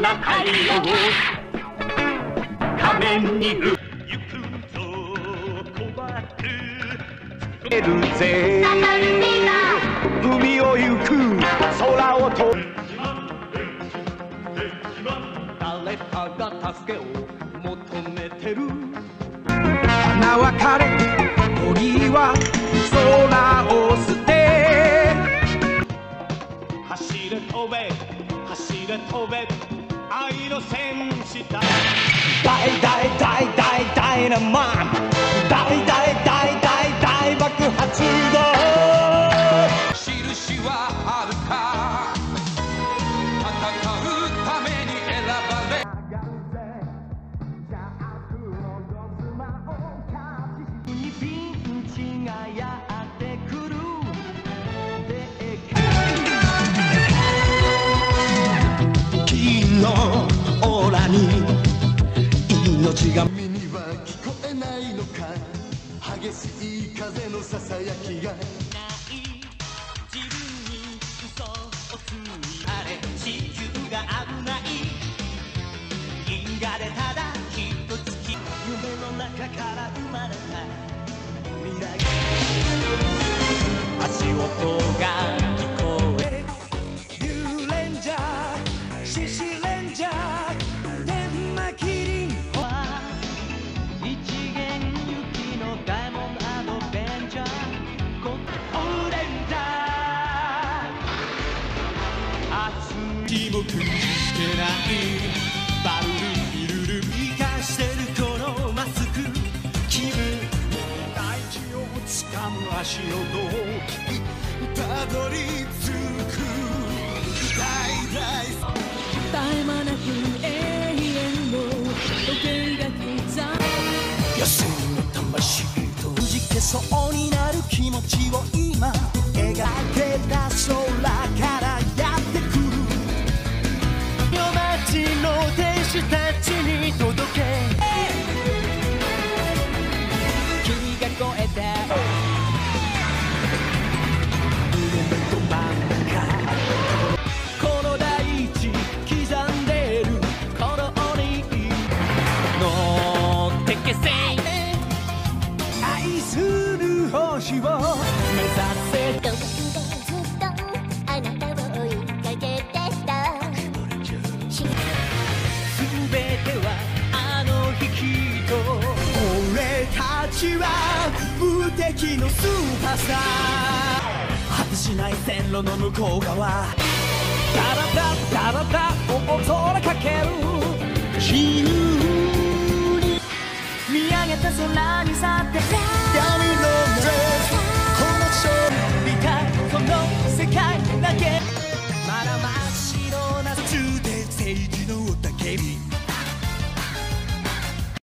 7回を仮面に行くぞ小バえるぜ海を行く空を飛ぶ誰かが助けを求めてる花は枯れ鳥は空を捨て走れ飛べ走れ飛べ愛の戦士だ。大大大大ダイナマン。ないのか。激しい風のささやきが。ない自分に嘘をついあれ地球が危ない。銀河でただ一つき。夢の中から生まれた。未来。足音が熱いもくしてないバルルビルル生かしてるこのマスク気分大地をつかむ足音。たどり着く大大絶え間なく永遠の時計が刻む野生の魂とくじけそうになる気持ち星を目指せどこでずっとあなたを追いかけてた。全てはあの日きっと俺たちは無敵のスーパースター果てしない線路の向こう側。ダラダダラダ大空か。